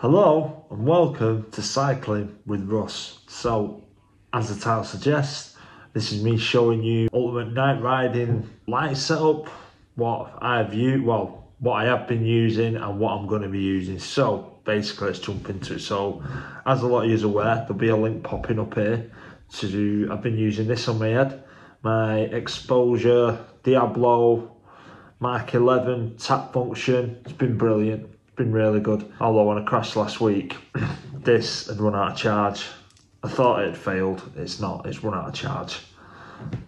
Hello and welcome to Cycling with Russ. So, as the title suggests, this is me showing you ultimate night riding light setup, what I've used, well, what I have been using and what I'm going to be using. So, basically, let's jump into it. So, as a lot of you are aware, there'll be a link popping up here to do, I've been using this on my head, my exposure Diablo Mark 11 tap function. It's been brilliant been really good. Although when I crashed last week, this had run out of charge. I thought it had failed. It's not. It's run out of charge.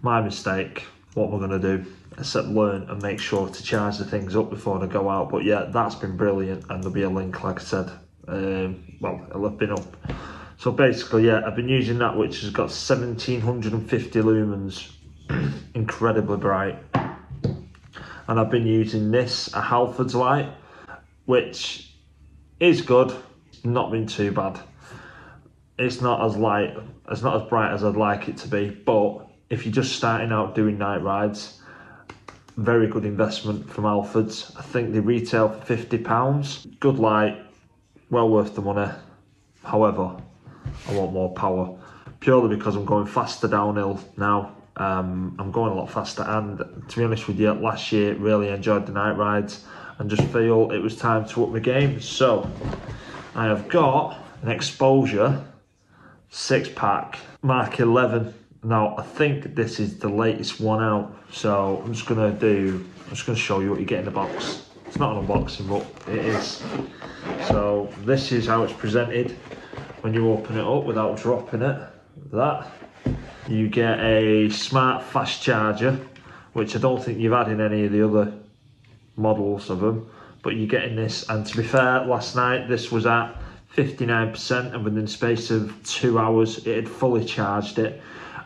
My mistake. What we're going to do, except learn and make sure to charge the things up before they go out. But yeah, that's been brilliant, and there'll be a link, like I said. Um, well, it'll have been up. So basically, yeah, I've been using that, which has got 1750 lumens, incredibly bright. And I've been using this, a Halford's light, which is good, not been too bad. It's not as light, it's not as bright as I'd like it to be, but if you're just starting out doing night rides, very good investment from Halfords. I think they retail for £50. Good light, well worth the money. However, I want more power. Purely because I'm going faster downhill now. Um, I'm going a lot faster and to be honest with you, last year really enjoyed the night rides and just feel it was time to up my game. So I have got an exposure six pack Mark 11. Now I think this is the latest one out. So I'm just gonna do, I'm just gonna show you what you get in the box. It's not an unboxing, but it is. So this is how it's presented when you open it up without dropping it. That. You get a smart fast charger, which I don't think you've had in any of the other models of them, but you're getting this. And to be fair, last night this was at 59%, and within the space of two hours, it had fully charged it.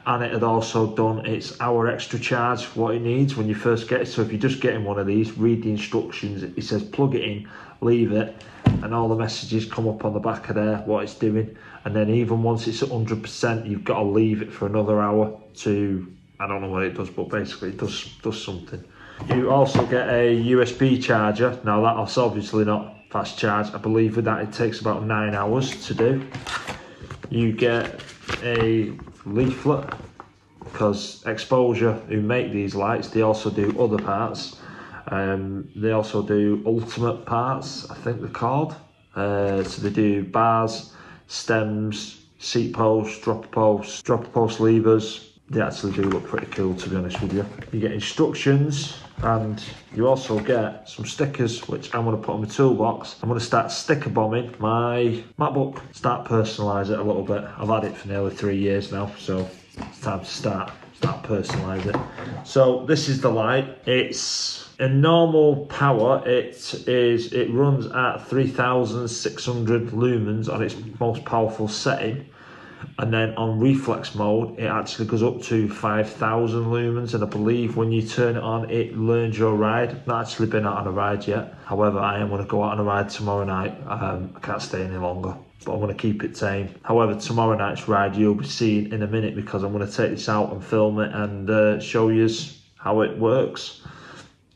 And it had also done its hour extra charge, what it needs when you first get it. So if you're just getting one of these, read the instructions. It says plug it in, leave it, and all the messages come up on the back of there, what it's doing. And then even once it's at 100%, you've got to leave it for another hour to, I don't know what it does, but basically it does, does something. You also get a USB charger. Now that's obviously not fast charge. I believe with that it takes about nine hours to do. You get a leaflet because Exposure, who make these lights, they also do other parts. Um, they also do ultimate parts, I think they're called. Uh, so they do bars, stems, seat posts, dropper posts, dropper post levers. They actually do look pretty cool to be honest with you. You get instructions and you also get some stickers which I'm going to put on my toolbox. I'm going to start sticker bombing my MacBook, start personalise it a little bit. I've had it for nearly three years now, so it's time to start start personalise it. So this is the light. It's in normal power. It is it runs at 3,600 lumens on its most powerful setting and then on reflex mode it actually goes up to 5000 lumens. And I believe when you turn it on it learns your ride. I've not actually been out on a ride yet. However I am going to go out on a ride tomorrow night. Um, I can't stay any longer but I'm going to keep it tame. However tomorrow night's ride you'll be seeing in a minute because I'm going to take this out and film it and uh, show you how it works.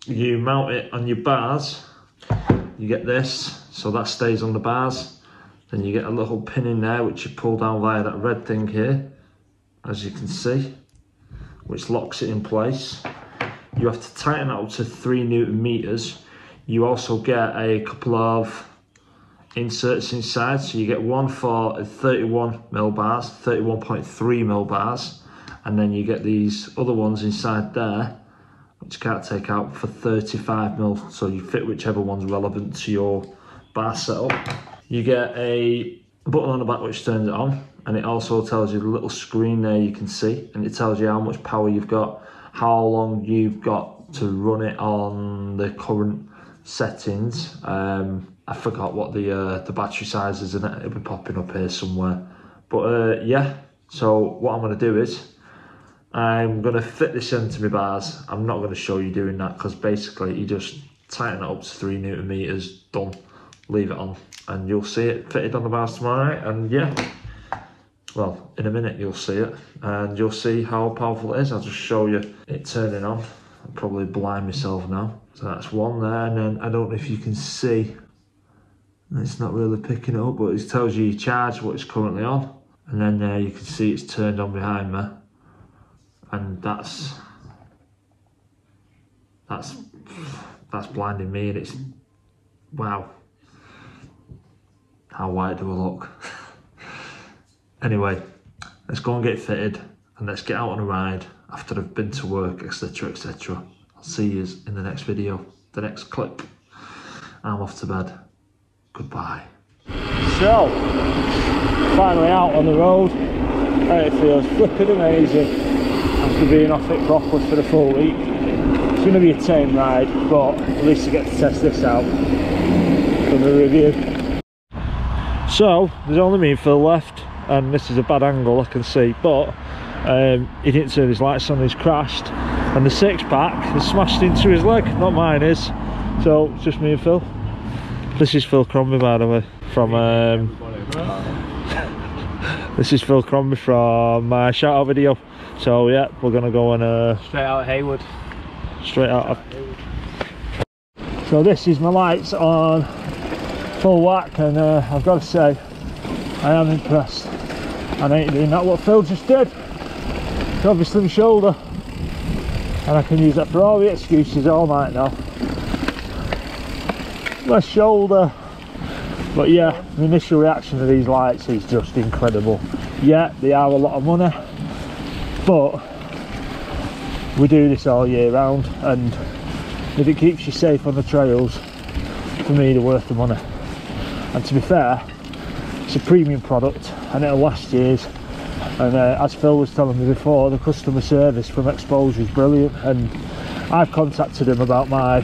You mount it on your bars. You get this. So that stays on the bars then you get a little pin in there which you pull down via that red thing here, as you can see, which locks it in place. You have to tighten it up to three newton meters. You also get a couple of inserts inside. So you get one for 31 mil bars, 31.3 mil bars, and then you get these other ones inside there, which you can't take out for 35 mil. So you fit whichever one's relevant to your bar setup. You get a button on the back which turns it on and it also tells you the little screen there you can see and it tells you how much power you've got, how long you've got to run it on the current settings. Um, I forgot what the uh, the battery size is in it, it'll be popping up here somewhere. But uh, yeah, so what I'm going to do is I'm going to fit this into my bars. I'm not going to show you doing that because basically you just tighten it up to 3 newton meters, done, leave it on and you'll see it fitted on the bars tomorrow night and yeah well in a minute you'll see it and you'll see how powerful it is I'll just show you it turning on I'll probably blind myself now so that's one there and then I don't know if you can see It's not really picking up, but it tells you your charge, what it's currently on. And then uh, you can see it's turned on behind me. And that's that's that's blinding me and it's wow. How white do I look? anyway, let's go and get fitted and let's get out on a ride after I've been to work, etc. etc. I'll see you in the next video, the next clip. I'm off to bed. Goodbye. So, finally out on the road. And it feels flipping amazing after being off it properly for the full week. It's going to be a tame ride, but at least I get to test this out from the review. So, there's only me and Phil left, and this is a bad angle I can see, but um, he didn't turn his lights on, he's crashed, and the six pack has smashed into his leg, not mine is. So, it's just me and Phil. This is Phil Crombie, by the way, from. Um, this is Phil Crombie from my shout out video. So, yeah, we're gonna go on uh, Straight out of Heywood. straight out of. So, this is my lights on full whack, and uh, I've got to say, I am impressed. I ain't doing that what Phil just did. It's obviously my shoulder, and I can use that for all the excuses all night now. My shoulder. But yeah the initial reaction to these lights is just incredible. Yeah they are a lot of money but we do this all year round and if it keeps you safe on the trails for me they're worth the money and to be fair it's a premium product and it'll last years. And uh, as Phil was telling me before the customer service from Exposure is brilliant and I've contacted him about my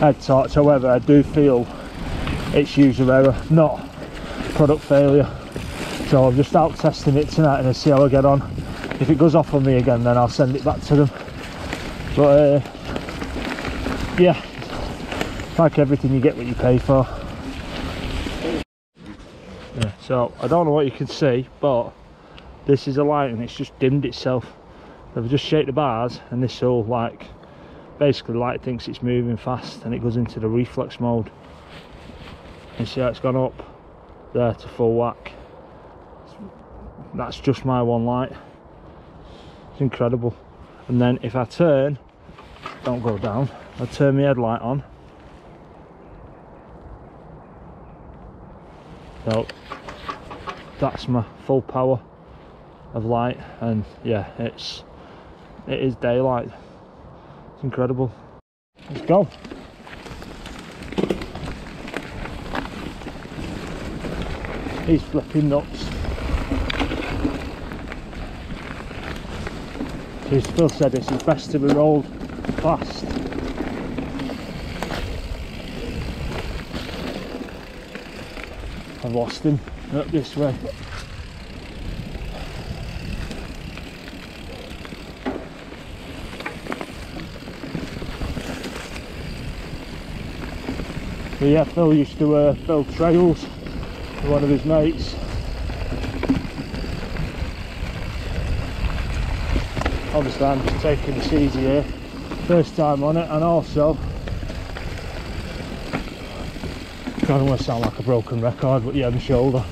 head torch. However I do feel it's user error not product failure. So I'm just out testing it tonight and see how I get on. If it goes off on me again then I'll send it back to them. But uh, yeah like everything you get what you pay for so I don't know what you can see but this is a light and it's just dimmed itself. I've just shake the bars and this all like basically the light thinks it's moving fast and it goes into the reflex mode. And see how it's gone up there to full whack? That's just my one light. It's incredible. And then if I turn don't go down I turn my headlight on. So that's my full power of light and yeah it's it is daylight it's incredible. Let's go. He's flipping nuts. He still said it's best to be rolled fast. I've lost him up this way. But yeah, Phil used to uh, build trails with one of his mates. Obviously I'm just taking this easy here. First time on it and also I don't want to sound like a broken record but yeah my shoulder.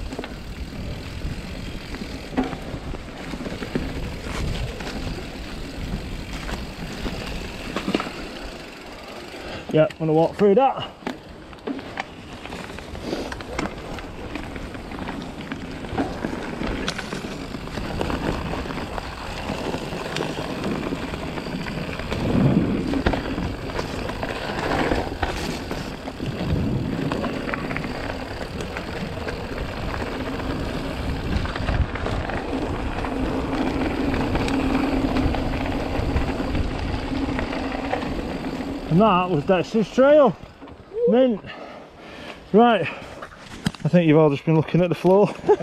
Yeah, I'm gonna walk through that. And that was Dexter's Trail. Mint. Right. I think you've all just been looking at the floor.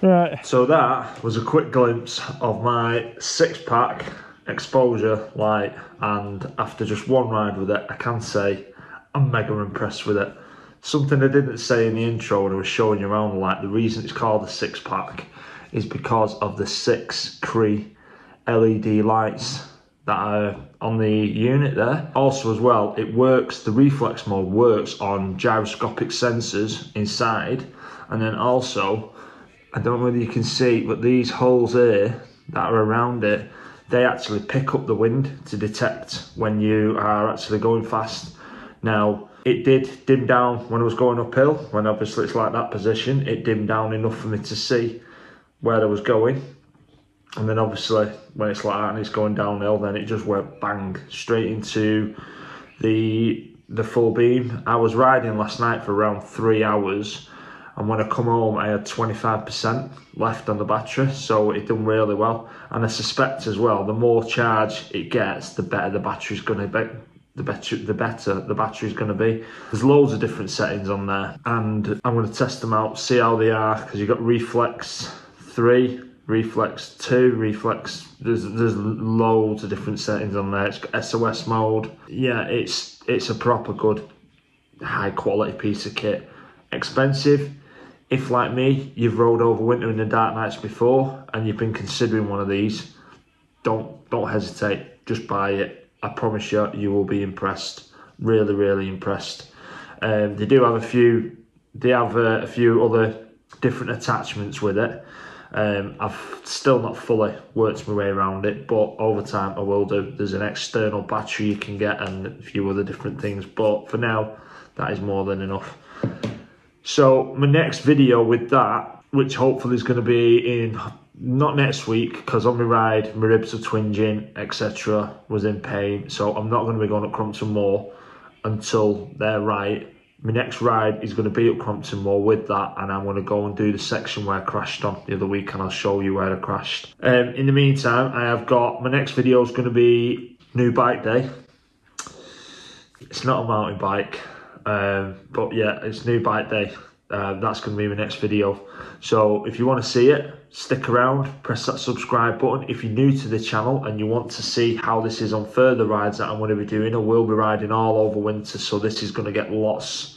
right. So that was a quick glimpse of my six pack exposure light and after just one ride with it I can say I'm mega impressed with it. Something I didn't say in the intro when I was showing you around light, the reason it's called the six pack is because of the six Cree LED lights that are on the unit there. Also as well, it works, the reflex mode works on gyroscopic sensors inside. And then also, I don't know whether you can see, but these holes here that are around it, they actually pick up the wind to detect when you are actually going fast. Now, it did dim down when I was going uphill, when obviously it's like that position, it dimmed down enough for me to see where I was going and then obviously when it's like that and it's going downhill then it just went bang straight into the the full beam. I was riding last night for around three hours and when i come home i had 25% left on the battery so it done really well. And i suspect as well the more charge it gets the better the battery's going to be the better the better the battery's going to be. There's loads of different settings on there and i'm going to test them out see how they are because you've got reflex 3 reflex 2 reflex there's there's loads of different settings on there. It's got sos mode. Yeah it's it's a proper good high quality piece of kit. Expensive. If like me you've rolled over winter in the dark nights before and you've been considering one of these don't don't hesitate. Just buy it. I promise you you will be impressed. Really really impressed. Um, they do have a few they have uh, a few other different attachments with it um, I've still not fully worked my way around it, but over time I will do. There's an external battery you can get and a few other different things, but for now, that is more than enough. So my next video with that, which hopefully is going to be in not next week because on my ride my ribs are twinging etc was in pain so i'm not going to be going up Crompton Moor until they're right my next ride is going to be at Crompton Moor with that and I'm going to go and do the section where I crashed on the other week and I'll show you where I crashed. Um, in the meantime, I have got, my next video is going to be new bike day. It's not a mountain bike, um, but yeah, it's new bike day. Uh, that's going to be my next video. So if you want to see it, stick around, press that subscribe button. If you're new to the channel and you want to see how this is on further rides that I'm going to be doing, I will be riding all over winter. So this is going to get lots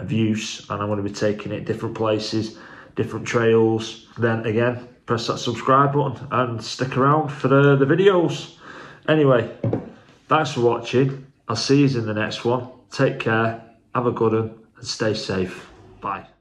of use and I'm going to be taking it different places, different trails. Then again, press that subscribe button and stick around for the, the videos. Anyway, thanks for watching. I'll see you in the next one. Take care, have a good one and stay safe. Bye.